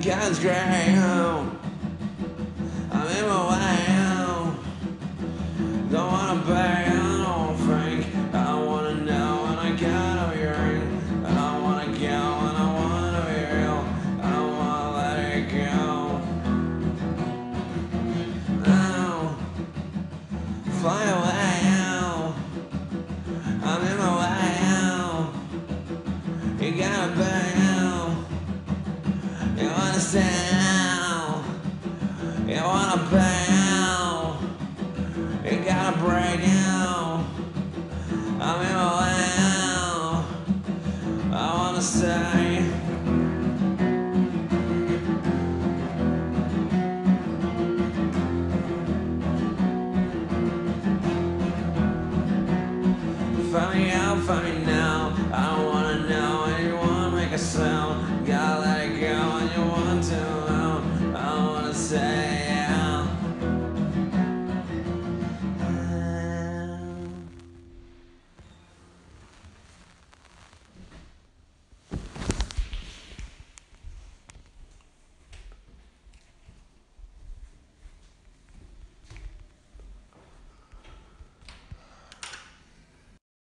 Great. I'm in my way. Don't wanna beg, I don't think. I wanna know and I gotta be ring. I don't wanna go and I wanna be real. I don't wanna let it go. Now, fly away You wanna. You wanna bang. You gotta break now. I'm in way. I wanna. Find me out, find me